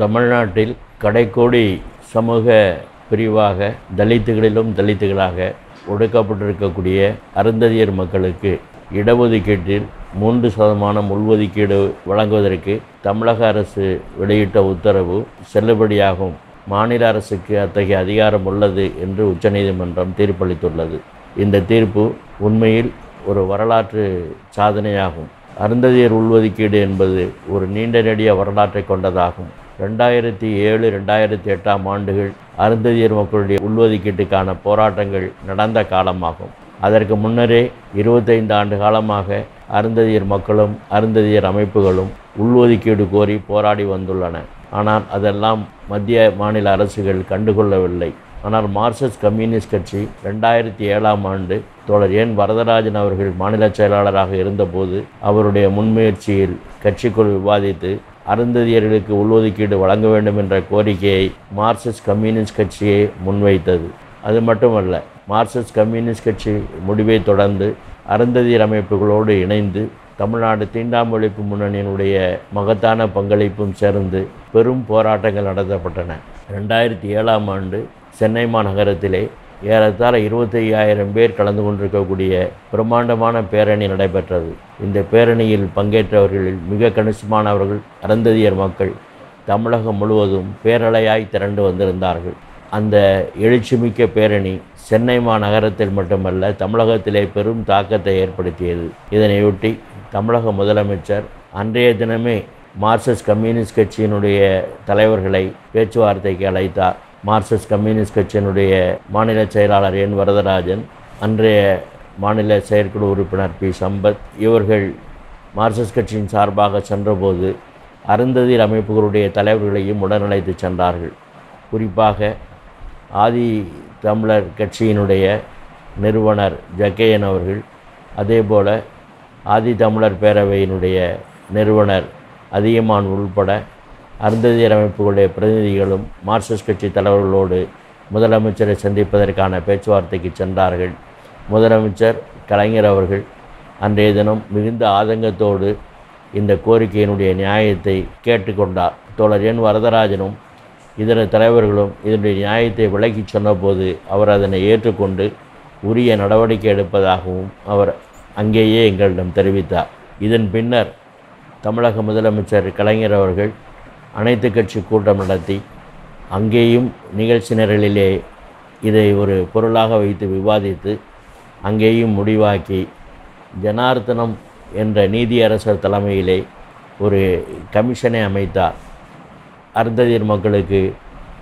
தமிழ்நாட்டில் கடைக்கோடி சமூக பிரிவாக தலித்துகளிலும் தலித்துகளாக ஒடுக்கப்பட்டிருக்கக்கூடிய அருந்ததியர் மக்களுக்கு இடஒதுக்கீட்டில் மூன்று சதமானம் உள்ஒதுக்கீடு வழங்குவதற்கு தமிழக அரசு வெளியிட்ட உத்தரவு செல்லுபடியாகும். மாநில அரசுக்கு அத்தகைய அதிகாரம் உள்ளது என்று உச்சநீதிமன்றம் தீர்ப்பளித்துள்ளது. இந்த தீர்ப்பு உண்மையில் ஒரு வரலாற்று சாதனையாகும். அருந்ததியர் உள்ஒதுக்கீடு என்பது ஒரு நீண்ட நெடிய வரலாற்றை கொண்டதாகும். ரெண்டாயிரத்தி ஏழு ரெண்டாயிரத்தி எட்டாம் ஆண்டுகள் அருந்ததியர் மக்களுடைய உள்ஒதுக்கீட்டுக்கான போராட்டங்கள் நடந்த காலமாகும். அதற்கு முன்னரே இருபத்தைந்து ஆண்டு காலமாக அருந்ததியர் மக்களும் அருந்ததியர் அமைப்புகளும் உள்ஒதுக்கீடு கோரி போராடி வந்துள்ளன. ஆனால் அதெல்லாம் மத்திய மாநில அரசுகள் கண்டுகொள்ளவில்லை. ஆனால் மார்க்சிஸ்ட் கம்யூனிஸ்ட் கட்சி ரெண்டாயிரத்தி ஏழாம் ஆண்டு தோழர் என். வரதராஜன் அவர்கள் மாநில செயலாளராக இருந்தபோது அவருடைய முன்முயற்சியில் கட்சிக்குள் விவாதித்து அருந்ததியர்களுக்கு உள்ஒதுக்கீடு வழங்க வேண்டும் என்ற கோரிக்கையை மார்க்சிஸ்ட் கம்யூனிஸ்ட் கட்சியை முன்வைத்தது. அது மட்டுமல்ல மார்க்சிஸ்ட் கம்யூனிஸ்ட் கட்சி முடிவை தொடர்ந்து அருந்ததியர் அமைப்புகளோடு இணைந்து தமிழ்நாடு தீண்டாமை ஒழிப்பு முன்னணியினுடைய மகத்தான பங்களிப்பும் சேர்ந்து பெரும் போராட்டங்கள் நடத்தப்பட்டன. ரெண்டாயிரத்தி ஏழாம் ஆண்டு சென்னை மாநகரத்திலே ஏறத்தாழ இருபத்தையாயிரம் பேர் கலந்து கொண்டிருக்கக்கூடிய பிரம்மாண்டமான பேரணி நடைபெற்றது. இந்த பேரணியில் பங்கேற்றவர்களில் மிக கணிசமானவர்கள் அறந்ததியர் மக்கள் தமிழகம் முழுவதும் பேரலையாய் திரண்டு வந்திருந்தார்கள். அந்த எழுச்சிமிக்க பேரணி சென்னை மாநகரத்தில் மட்டுமல்ல தமிழகத்திலே பெரும் தாக்கத்தை ஏற்படுத்தியது. இதனையொட்டி தமிழக முதலமைச்சர் அன்றைய தினமே மார்க்சிஸ்ட் கம்யூனிஸ்ட் கட்சியினுடைய தலைவர்களை பேச்சுவார்த்தைக்கு அழைத்தார். மார்க்சிஸ்ட் கம்யூனிஸ்ட் கட்சியினுடைய மாநில செயலாளர் என். வரதராஜன் அன்றைய மாநில செயற்குழு உறுப்பினர் பி. சம்பத் இவர்கள் மார்க்சிஸ்ட் கட்சியின் சார்பாக சென்றபோது அருந்ததியர் அமைப்புகளுடைய தலைவர்களையும் உடனழைத்து சென்றார்கள். குறிப்பாக ஆதி தமிழர் கட்சியினுடைய நிறுவனர் ஜக்கையன் அவர்கள் அதேபோல ஆதி தமிழர் பேரவையினுடைய நிறுவனர் அதியமான் உள்பட அருந்ததியர் அமைப்புகளுடைய பிரதிநிதிகளும் மார்க்சிஸ்ட் கட்சி தலைவர்களோடு முதலமைச்சரை சந்திப்பதற்கான பேச்சுவார்த்தைக்கு சென்றார்கள். முதலமைச்சர் கலைஞர் அவர்கள் அன்றைய தினம் மிகுந்த ஆதங்கத்தோடு இந்த கோரிக்கையினுடைய நியாயத்தை கேட்டுக்கொண்டார். தோழர் என் வரதராஜனும் இதர தலைவர்களும் இதனுடைய நியாயத்தை விளக்கி சொன்னபோது அவர் அதனை ஏற்றுக்கொண்டு உரிய நடவடிக்கை எடுப்பதாகவும் அவர் அங்கேயே எங்களிடம் தெரிவித்தார். இதன் பின்னர் தமிழக முதலமைச்சர் கலைஞர் அவர்கள் அனைத்து கட்சி கூட்டம் நடத்தி அங்கேயும் நிகழ்ச்சி நிரலிலே இதை ஒரு பொருளாக வைத்து விவாதித்து அங்கேயும் முடிவாக்கி ஜனார்த்தனம் என்ற நீதியரசர் தலைமையிலே ஒரு கமிஷனை அமைத்தார். அர்த்ததீர் மக்களுக்கு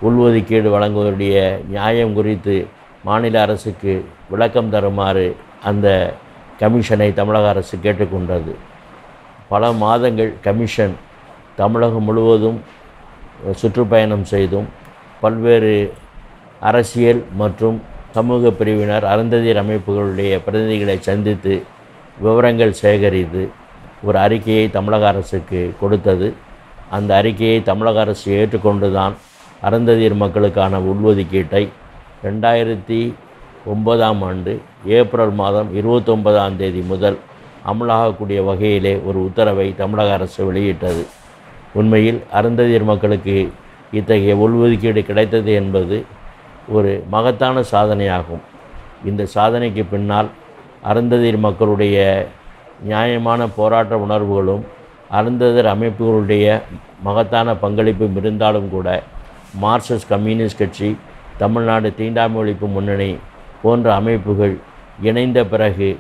உள்ஒதுக்கீடு வழங்குவதுடைய நியாயம் குறித்து மாநில அரசுக்கு விளக்கம் தருமாறு அந்த கமிஷனை தமிழக அரசு கேட்டுக்கொண்டது. பல மாதங்கள் கமிஷன் தமிழகம் முழுவதும் சுற்றுப்பயணம் செய்தும் பல்வேறு அரசியல் மற்றும் சமூக பிரிவினர் அருந்ததியர் அமைப்புகளுடைய பிரதிநிதிகளை சந்தித்து விவரங்கள் சேகரித்து ஒரு அறிக்கையை தமிழக அரசுக்கு கொடுத்தது. அந்த அறிக்கையை தமிழக அரசு ஏற்றுக்கொண்டு தான் அருந்ததியர் மக்களுக்கான உள்ஒதுக்கீட்டை ரெண்டாயிரத்தி ஒன்பதாம் ஆண்டு ஏப்ரல் மாதம் இருபத்தொன்பதாம் தேதி முதல் அமலாகக்கூடிய வகையிலே ஒரு உத்தரவை தமிழக அரசு வெளியிட்டது. உண்மையில் அருந்ததியர் மக்களுக்கு இத்தகைய உள்ஒதுக்கீடு கிடைத்தது என்பது ஒரு மகத்தான சாதனையாகும். இந்த சாதனைக்கு பின்னால் அருந்ததியர் மக்களுடைய நியாயமான போராட்ட உணர்வுகளும் அருந்ததர் அமைப்புகளுடைய மகத்தான பங்களிப்பும் இருந்தாலும் கூட மார்க்சிஸ்ட் கம்யூனிஸ்ட் கட்சி தமிழ்நாடு தீண்டாமை ஒழிப்பு முன்னணி போன்ற அமைப்புகள் இணைந்த பிறகு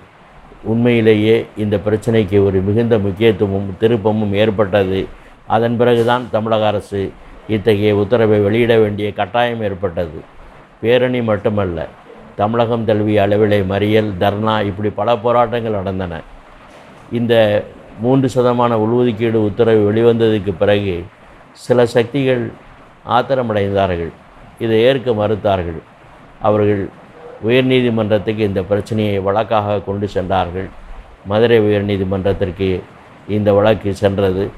உண்மையிலேயே இந்த பிரச்சனைக்கு ஒரு மிகுந்த முக்கியத்துவமும் திருப்பமும் ஏற்பட்டது அதன் பிறகுதான் தமிழக அரசு இத்தகைய உத்தரவை வெளியிட வேண்டிய கட்டாயம் ஏற்பட்டது. பேரணி மட்டுமல்ல தமிழகம் தழுவிய அளவிலே மறியல் தர்ணா இப்படி பல போராட்டங்கள் நடந்தன. இந்த மூன்று சதமான உள்ஒதுக்கீடு உத்தரவு வெளிவந்ததுக்கு பிறகு சில சக்திகள் ஆத்திரமடைந்தார்கள். இதை ஏற்க மறுத்தார்கள். அவர்கள் உயர்நீதிமன்றத்துக்கு இந்த பிரச்சனையை வழக்காக கொண்டு சென்றார்கள். மதுரை உயர்நீதிமன்றத்திற்கு இந்த வழக்கு சென்றது.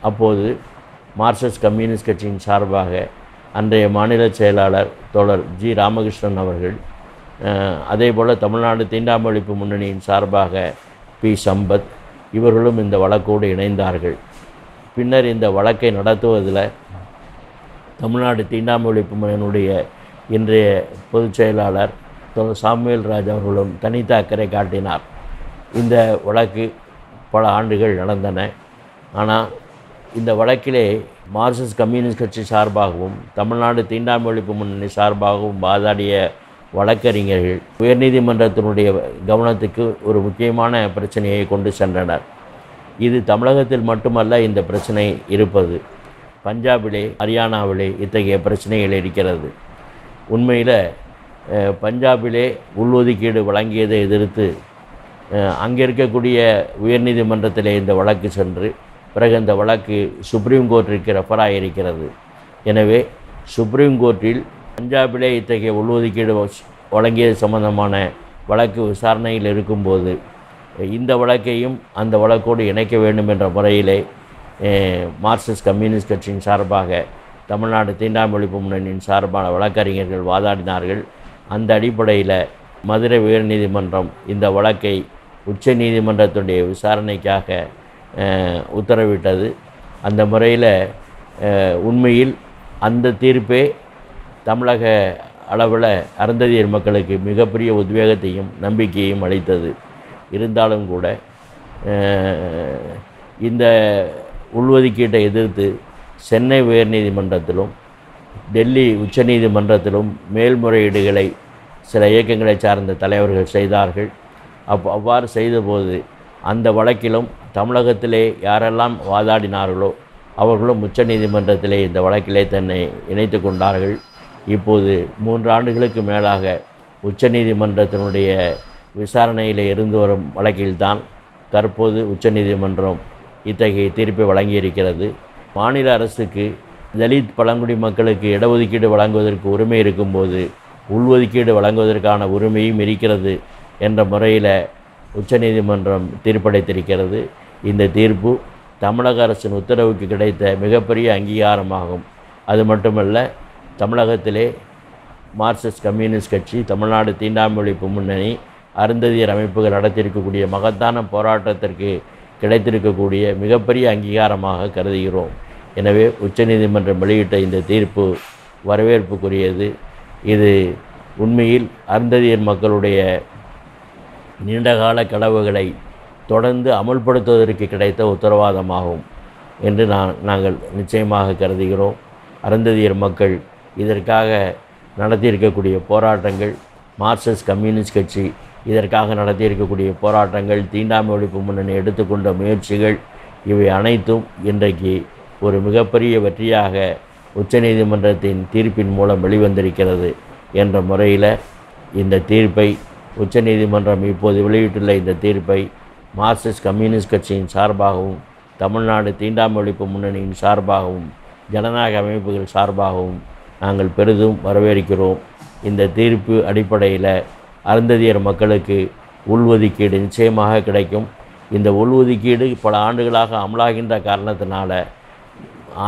அப்போது மார்க்சிஸ்ட் கம்யூனிஸ்ட் கட்சியின் சார்பாக அன்றைய மாநில செயலாளர் தோழர் ஜி ராமகிருஷ்ணன் அவர்கள் அதே போல் தமிழ்நாடு தீண்டாமை ஒழிப்பு முன்னணியின் சார்பாக பி. சம்பத் இவர்களும் இந்த வழக்கோடு இணைந்தார்கள். பின்னர் இந்த வழக்கை நடத்துவதில் தமிழ்நாடு தீண்டாமை ஒழிப்பு முறையினுடைய இன்றைய பொதுச் செயலாளர் சாமுவேல் ராஜ் அவர்களும் தனித்த அக்கறை காட்டினார். இந்த வழக்கு பல ஆண்டுகள் நடந்தன. ஆனால் இந்த வழக்கிலே மார்க்சிஸ்ட் கம்யூனிஸ்ட் கட்சி சார்பாகவும் தமிழ்நாடு தீண்டாமை ஒழிப்பு முன்னணி சார்பாகவும் வாதாடிய வழக்கறிஞர்கள் உயர்நீதிமன்றத்தினுடைய கவனத்துக்கு ஒரு முக்கியமான பிரச்சனையை கொண்டு சென்றனர். இது தமிழகத்தில் மட்டுமல்ல இந்த பிரச்சனை இருப்பது பஞ்சாபிலே ஹரியானாவிலே இத்தகைய பிரச்சனைகள் இருக்கிறது. உண்மையில் பஞ்சாபிலே உள்ஒதுக்கீடு வழங்கியதை எதிர்த்து அங்கே இருக்கக்கூடிய உயர்நீதிமன்றத்திலே இந்த வழக்கு சென்று பிறகு அந்த வழக்கு சுப்ரீம் கோர்ட்டிற்கு ரெஃபராக இருக்கிறது எனவே சுப்ரீம் கோர்ட்டில் பஞ்சாபிலே இத்தகைய உள்ஒதுக்கீடு வழங்கியது சம்பந்தமான வழக்கு விசாரணையில் இருக்கும்போது இந்த வழக்கையும் அந்த வழக்கோடு இணைக்க வேண்டும் என்ற முறையிலே மார்க்சிஸ்ட் கம்யூனிஸ்ட் கட்சியின் சார்பாக தமிழ்நாடு தீண்டாம் ஒழிப்பு முன்னணியின் சார்பான வழக்கறிஞர்கள் வாதாடினார்கள். அந்த அடிப்படையில் மதுரை உயர்நீதிமன்றம் இந்த வழக்கை உச்ச நீதிமன்றத்துடைய விசாரணைக்காக உத்தரவிட்டது. அந்த முறையில் உண்மையில் அந்த தீர்ப்பே தமிழக அளவில் அருந்ததியர் மக்களுக்கு மிகப்பெரிய உத்வேகத்தையும் நம்பிக்கையும் அளித்தது. இருந்தாலும் கூட இந்த உள்ஒதுக்கீட்டை எதிர்த்து சென்னை உயர்நீதிமன்றத்திலும் டெல்லி உச்சநீதிமன்றத்திலும் மேல்முறையீடுகளை சில இயக்கங்களை சார்ந்த தலைவர்கள் செய்தார்கள். அப் அவ்வாறு செய்தபோது அந்த வழக்கிலும் தமிழகத்திலே யாரெல்லாம் வாதாடினார்களோ அவர்களும் உச்ச நீதிமன்றத்திலே இந்த வழக்கிலே தன்னை இணைத்து கொண்டார்கள். இப்போது மூன்று ஆண்டுகளுக்கு மேலாக உச்சநீதிமன்றத்தினுடைய விசாரணையில் இருந்து வரும் வழக்கில்தான் தற்போது உச்சநீதிமன்றம் இத்தகைய தீர்ப்பை வழங்கியிருக்கிறது. மாநில அரசுக்கு தலித் பழங்குடி மக்களுக்கு இடஒதுக்கீடு வழங்குவதற்கு உரிமை இருக்கும்போது உள்ஒதுக்கீடு வழங்குவதற்கான உரிமையும் இருக்கிறது என்ற முறையில் உச்சநீதிமன்றம் தீர்ப்பளித்திருக்கிறது இந்த தீர்ப்பு தமிழக அரசின் உத்தரவுக்கு கிடைத்த மிகப்பெரிய அங்கீகாரமாகும். அது மட்டுமல்ல தமிழகத்திலே மார்க்சிஸ்ட் கம்யூனிஸ்ட் கட்சி தமிழ்நாடு தீண்டாமை ஒழிப்பு முன்னணி அருந்ததியர் அமைப்புகள் நடத்தியிருக்கக்கூடிய மகத்தான போராட்டத்திற்கு கிடைத்திருக்கக்கூடிய மிகப்பெரிய அங்கீகாரமாக கருதுகிறோம். எனவே உச்சநீதிமன்றம் வெளியிட்ட இந்த தீர்ப்பு வரவேற்புக்குரியது. இது உண்மையில் அருந்ததியர் மக்களுடைய நீண்டகால கனவுகளை தொடர்ந்து அமல்படுத்துவதற்கு கிடைத்த உத்தரவாதமாகும் என்று நான் நாங்கள் நிச்சயமாக கருதுகிறோம். அருந்ததியர் மக்கள் இதற்காக நடத்தியிருக்கக்கூடிய போராட்டங்கள் மார்க்சிஸ்ட் கம்யூனிஸ்ட் கட்சி இதற்காக நடத்தியிருக்கக்கூடிய போராட்டங்கள் தீண்டாமை ஒழிப்பு முன்னணி எடுத்துக்கொண்ட முயற்சிகள் இவை அனைத்தும் இன்றைக்கு ஒரு மிகப்பெரிய வெற்றியாக உச்சநீதிமன்றத்தின் தீர்ப்பின் மூலம் வெளிவந்திருக்கிறது என்ற முறையில் இந்த தீர்ப்பை உச்சநீதிமன்றம் இப்போது வெளியிட்டுள்ள இந்த தீர்ப்பை மார்க்சிஸ்ட் கம்யூனிஸ்ட் கட்சியின் சார்பாகவும் தமிழ்நாடு தீண்டாமை ஒழிப்பு முன்னணியின் சார்பாகவும் ஜனநாயக அமைப்புகள் சார்பாகவும் நாங்கள் பெரிதும் வரவேற்கிறோம். இந்த தீர்ப்பு அடிப்படையில் அருந்ததியர் மக்களுக்கு உள்ஒதுக்கீடு நிச்சயமாக கிடைக்கும். இந்த உள்ஒதுக்கீடு பல ஆண்டுகளாக அமலாகின்ற காரணத்தினால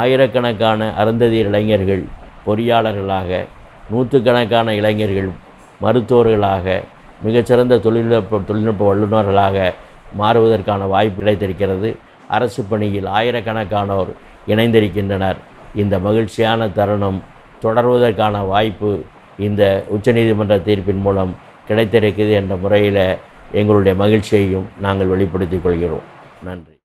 ஆயிரக்கணக்கான அருந்ததியர் இளைஞர்கள் பொறியாளர்களாக நூற்றுக்கணக்கான இளைஞர்கள் மருத்துவர்களாக மிகச்சிறந்த தொழில்நுட்ப தொழில்நுட்ப வல்லுநர்களாக மாறுவதற்கான வாய்ப்பு கிடைத்திருக்கிறது. அரசு பணியில் ஆயிரக்கணக்கானோர் இணைந்திருக்கின்றனர். இந்த மகிழ்ச்சியான தருணம் தொடர்வதற்கான வாய்ப்பு இந்த உச்சநீதிமன்ற தீர்ப்பின் மூலம் கிடைத்திருக்குது என்ற முறையில் எங்களுடைய மகிழ்ச்சியையும் நாங்கள் வெளிப்படுத்திக் கொள்கிறோம். நன்றி.